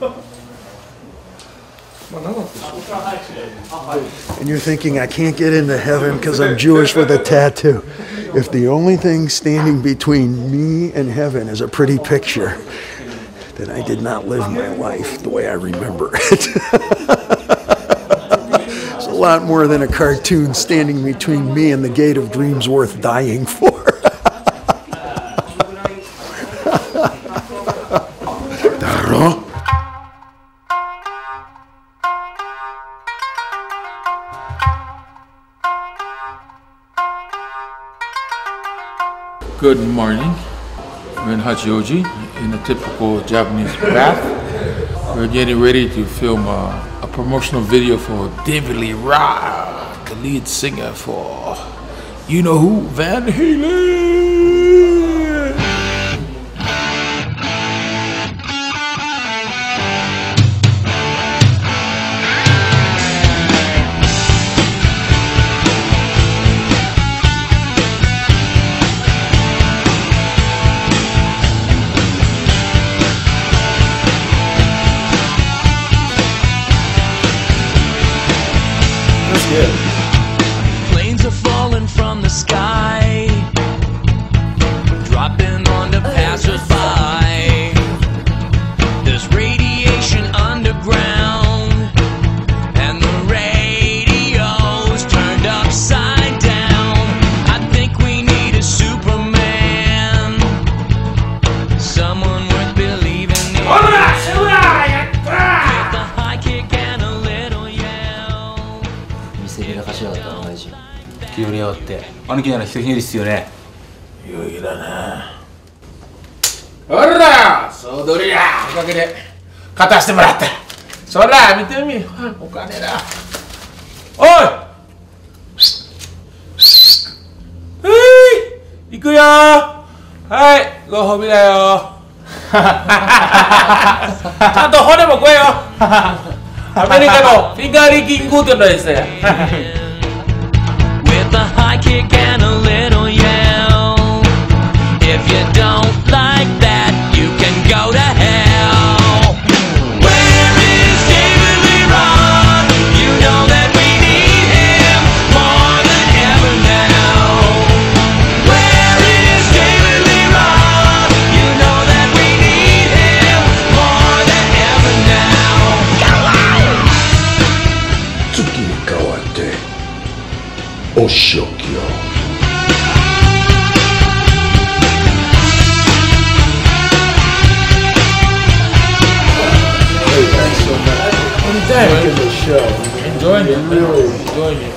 And you're thinking, I can't get into heaven because I'm Jewish with a tattoo. If the only thing standing between me and heaven is a pretty picture, then I did not live my life the way I remember it. it's a lot more than a cartoon standing between me and the gate of dreams worth dying for. Good morning. We're in Hachioji in a typical Japanese bath. We're getting ready to film a, a promotional video for David Lee Roth, the lead singer for you know who, Van Halen. Planes are falling from the sky, 急にやがって。兄貴なら一ひねりっすよね余裕だなほら！総取りやおかげで。勝たしてもらったそら見てみ。お金だ。おい！はい！行くよ。はいご褒美だよ。ちゃんと骨も食えよ。アメリカのフィガリキングってのですね high kick Oshokyo. Enjoying the show. Enjoying it. Really enjoying it.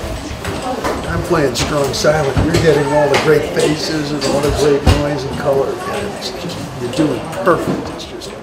I'm playing strong silent. You're getting all the great faces and all the great noise and color. And it's just, you're doing perfect. It's just